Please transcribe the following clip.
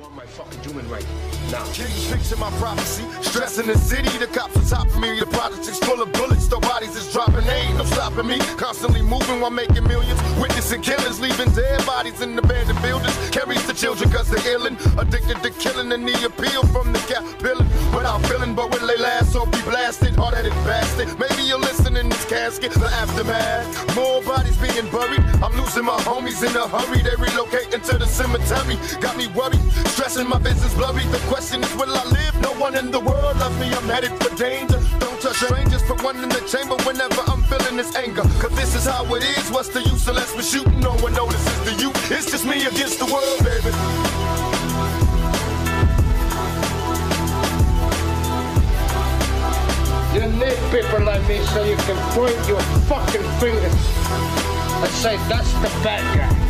want my fucking human right now. You picture my prophecy? Stress in the city, the cops on top of me. The projects is full of bullets, the bodies is dropping. Ain't no stopping me. Constantly moving while making millions. Witnessing killers, leaving dead bodies in abandoned buildings. Carries the children cause they're illin'. Addicted to killing and the appeal from the cap pillin'. Without feeling, but will they last or be blasted? That is bastard. Maybe you're listening in this casket, the aftermath. More bodies being buried. I'm losing my homies in a hurry. They relocating to the cemetery. Got me worried, stressing my business blurry. The question is, will I live? No one in the world loves me. I'm headed for danger. Don't touch strangers. Put one in the chamber whenever I'm feeling this anger. Cause this is how it is. What's the use unless we're shooting? No one notices the youth. It's just me against the world, baby. You need people like me so you can point your fucking fingers that's the bad guy.